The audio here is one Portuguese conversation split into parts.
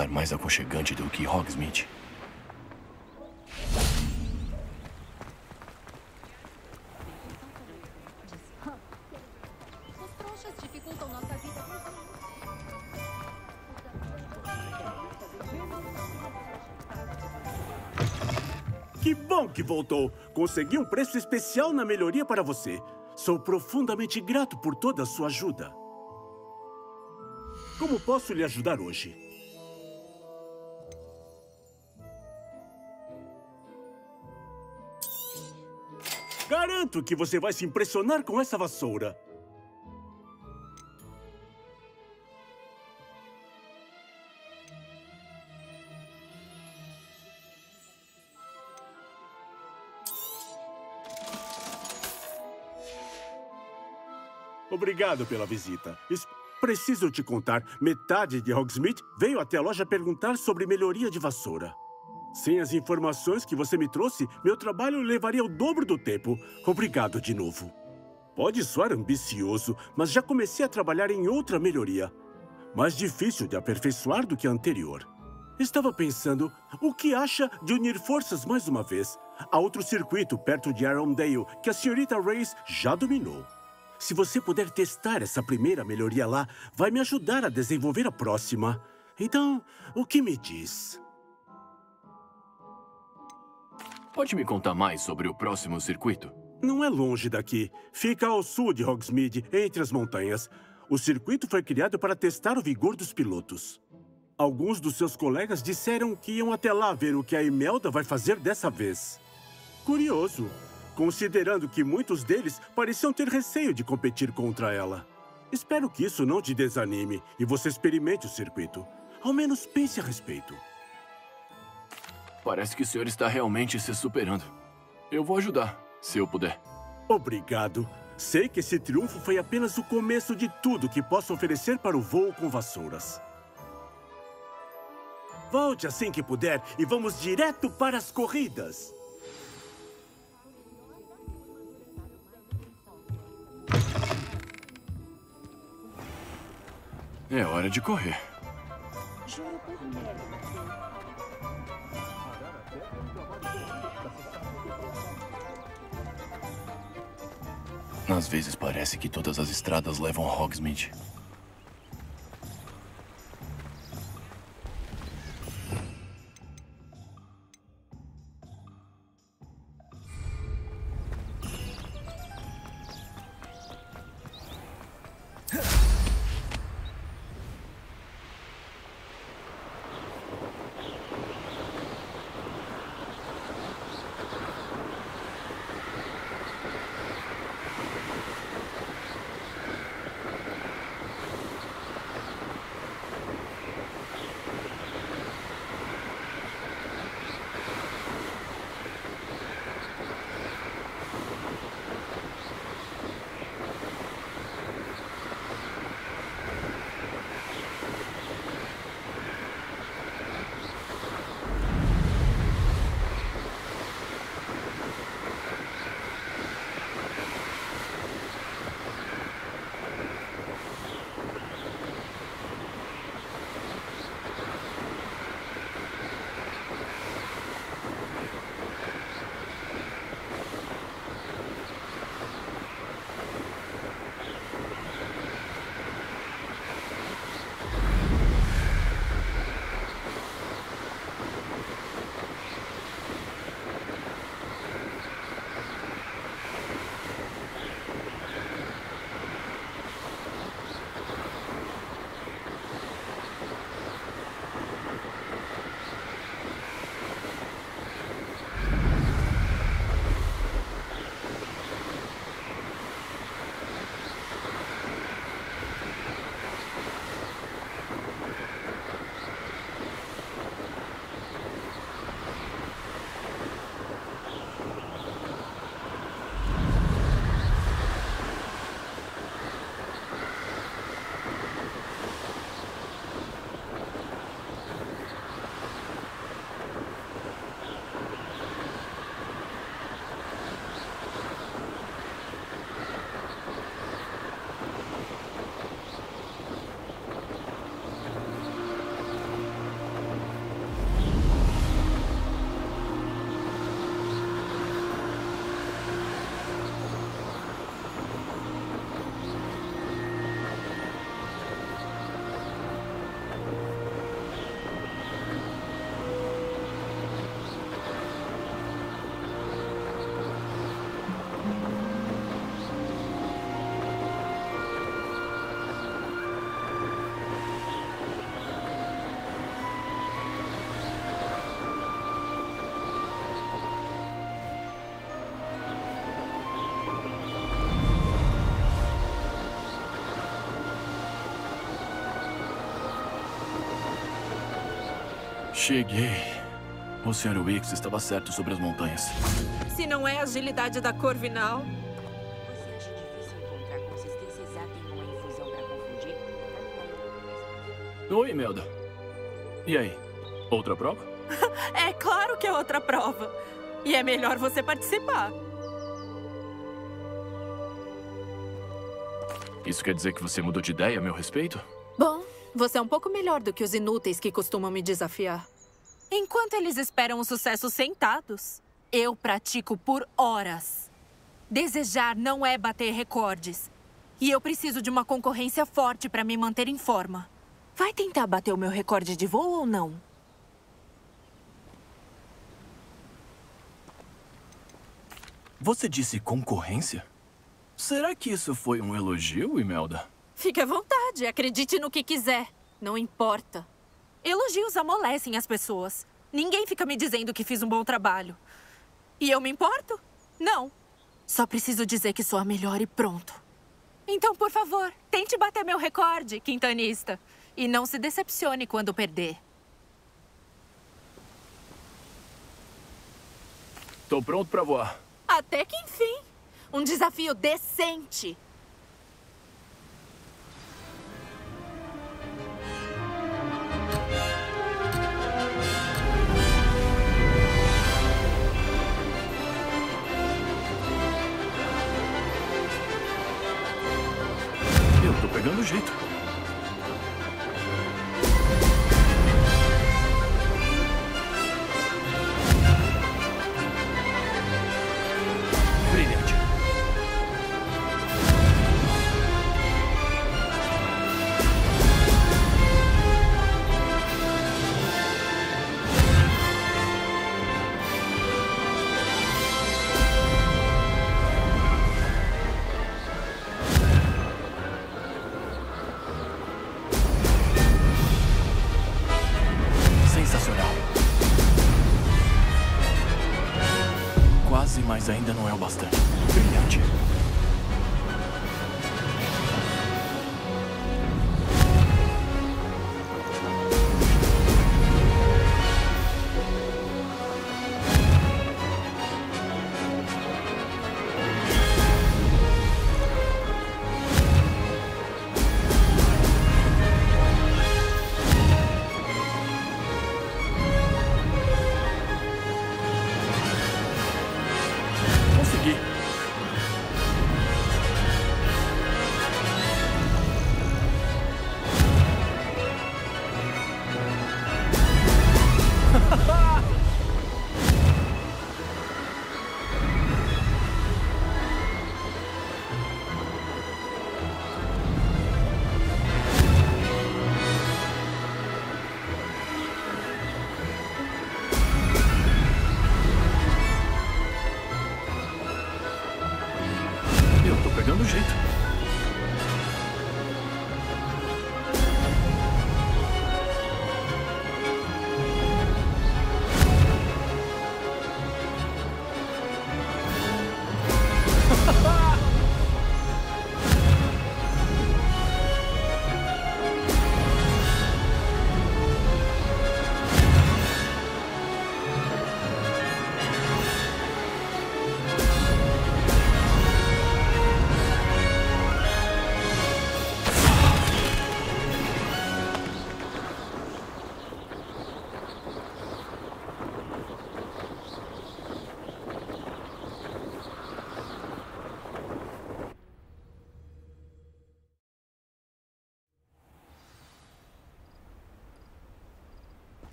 lugar mais aconchegante do que Hogsmeade. Os trouxas dificultam nossa vida. Que bom que voltou! Consegui um preço especial na melhoria para você. Sou profundamente grato por toda a sua ajuda. Como posso lhe ajudar hoje? Garanto que você vai se impressionar com essa vassoura. Obrigado pela visita. Es- Preciso te contar, metade de Hogsmeade veio até a loja perguntar sobre melhoria de vassoura. Sem as informações que você me trouxe, meu trabalho levaria o dobro do tempo. Obrigado de novo. Pode soar ambicioso, mas já comecei a trabalhar em outra melhoria. Mais difícil de aperfeiçoar do que a anterior. Estava pensando, o que acha de unir forças mais uma vez? Há outro circuito perto de Arrowdale que a senhorita Reis já dominou. Se você puder testar essa primeira melhoria lá, vai me ajudar a desenvolver a próxima. Então, o que me diz? Pode me contar mais sobre o próximo circuito? Não é longe daqui. Fica ao sul de Hogsmeade, entre as montanhas. O circuito foi criado para testar o vigor dos pilotos. Alguns dos seus colegas disseram que iam até lá ver o que a Imelda vai fazer dessa vez. Curioso, considerando que muitos deles pareciam ter receio de competir contra ela. Espero que isso não te desanime e você experimente o circuito. Ao menos pense a respeito. Parece que o senhor está realmente se superando. Eu vou ajudar, se eu puder. Obrigado. Sei que esse triunfo foi apenas o começo de tudo que posso oferecer para o voo com vassouras. Volte assim que puder e vamos direto para as corridas. É hora de correr. Às vezes parece que todas as estradas levam a Hogsmeade. Cheguei. O Sr. Wicks estava certo sobre as montanhas. Se não é a agilidade da Corvinal, Você acha difícil encontrar consistência exata em uma infusão para confundir? Oi, Imelda. E aí? Outra prova? é claro que é outra prova. E é melhor você participar. Isso quer dizer que você mudou de ideia a meu respeito? Bom, você é um pouco melhor do que os inúteis que costumam me desafiar. Enquanto eles esperam o sucesso sentados, eu pratico por horas. Desejar não é bater recordes. E eu preciso de uma concorrência forte para me manter em forma. Vai tentar bater o meu recorde de voo ou não? Você disse concorrência? Será que isso foi um elogio, Imelda? Fique à vontade, acredite no que quiser. Não importa. Elogios amolecem as pessoas. Ninguém fica me dizendo que fiz um bom trabalho. E eu me importo? Não. Só preciso dizer que sou a melhor e pronto. Então, por favor, tente bater meu recorde, quintanista. E não se decepcione quando perder. Tô pronto pra voar. Até que enfim. Um desafio decente. Pegando o jeito. Mas ainda não é o bastante. Brilhante.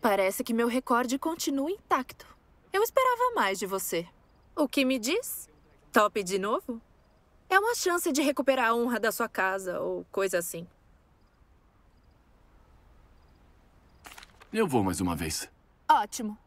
Parece que meu recorde continua intacto. Eu esperava mais de você. O que me diz? Top de novo? É uma chance de recuperar a honra da sua casa ou coisa assim. Eu vou mais uma vez. Ótimo.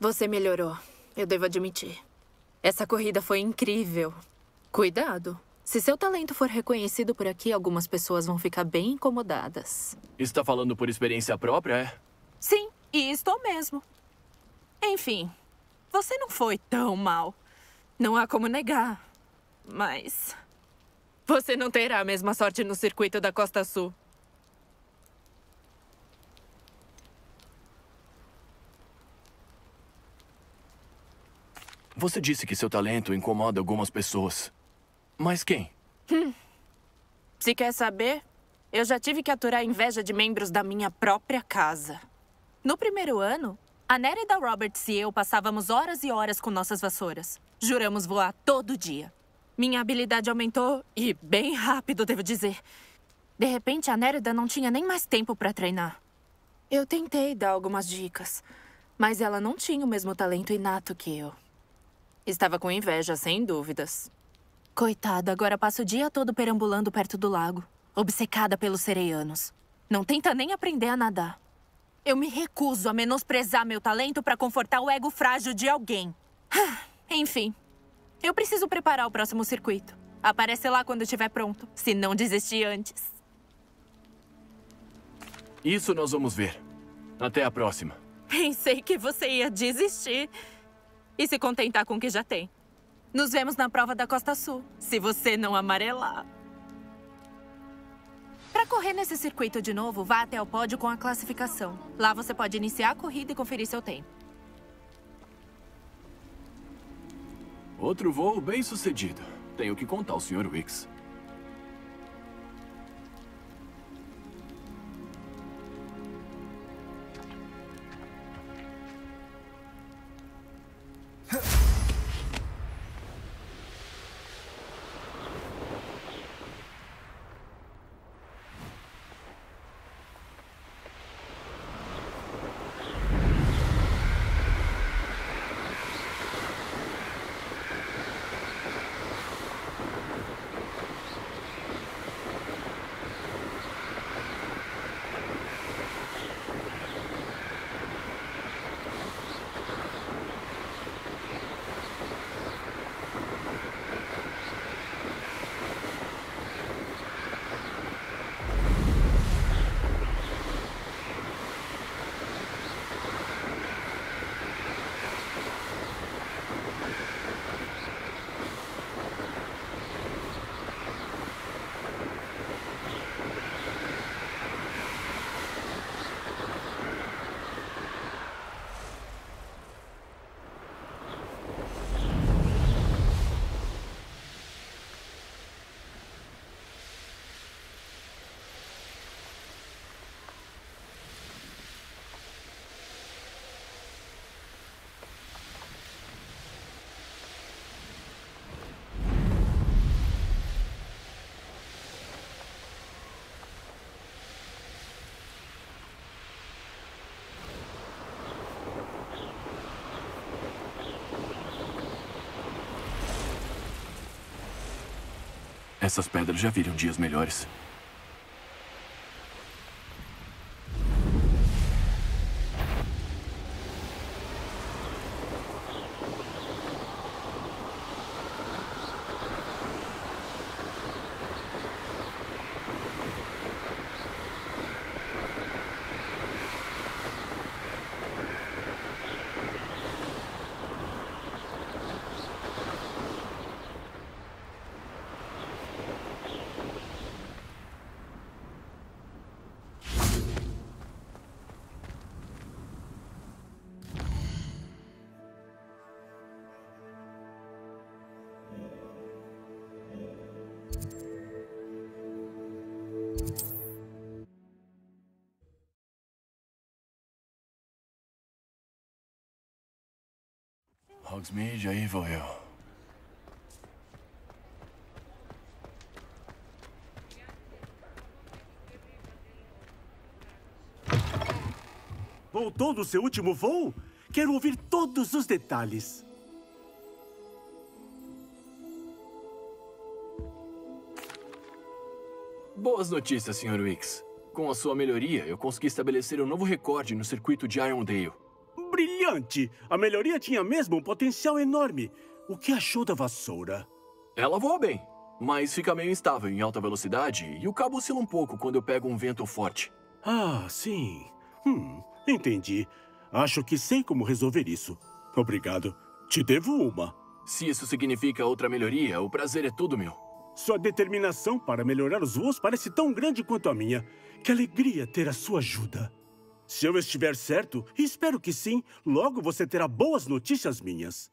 Você melhorou. Eu devo admitir. Essa corrida foi incrível. Cuidado. Se seu talento for reconhecido por aqui, algumas pessoas vão ficar bem incomodadas. Está falando por experiência própria, é? Sim, e estou mesmo. Enfim, você não foi tão mal. Não há como negar. Mas. Você não terá a mesma sorte no circuito da Costa Sul. Você disse que seu talento incomoda algumas pessoas. Mas quem? Se quer saber, eu já tive que aturar inveja de membros da minha própria casa. No primeiro ano, a Nérida Roberts e eu passávamos horas e horas com nossas vassouras. Juramos voar todo dia. Minha habilidade aumentou e bem rápido, devo dizer. De repente, a Nérida não tinha nem mais tempo para treinar. Eu tentei dar algumas dicas, mas ela não tinha o mesmo talento inato que eu. Estava com inveja, sem dúvidas. Coitada, agora passa o dia todo perambulando perto do lago, obcecada pelos sereianos. Não tenta nem aprender a nadar. Eu me recuso a menosprezar meu talento para confortar o ego frágil de alguém. Enfim, eu preciso preparar o próximo circuito. Aparece lá quando estiver pronto, se não desistir antes. Isso nós vamos ver. Até a próxima. Pensei que você ia desistir e se contentar com o que já tem. Nos vemos na prova da Costa Sul, se você não amarelar. Para correr nesse circuito de novo, vá até o pódio com a classificação. Lá você pode iniciar a corrida e conferir seu tempo. Outro voo bem sucedido. Tenho que contar ao Sr. Wicks. Essas pedras já viram dias melhores. Hogsmeade, aí vou eu. Voltou do seu último voo? Quero ouvir todos os detalhes. Boas notícias, Sr. Wicks. Com a sua melhoria, eu consegui estabelecer um novo recorde no circuito de Irondale. Brilhante! A melhoria tinha mesmo um potencial enorme. O que achou da vassoura? Ela voa bem, mas fica meio instável em alta velocidade e o cabo oscila um pouco quando eu pego um vento forte. Ah, sim. Hum, entendi. Acho que sei como resolver isso. Obrigado. Te devo uma. Se isso significa outra melhoria, o prazer é todo meu. Sua determinação para melhorar os voos parece tão grande quanto a minha. Que alegria ter a sua ajuda. Se eu estiver certo, espero que sim, logo você terá boas notícias minhas.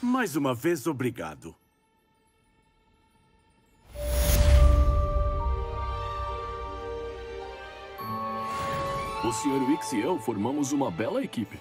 Mais uma vez, obrigado. O Sr. Wicks e eu formamos uma bela equipe.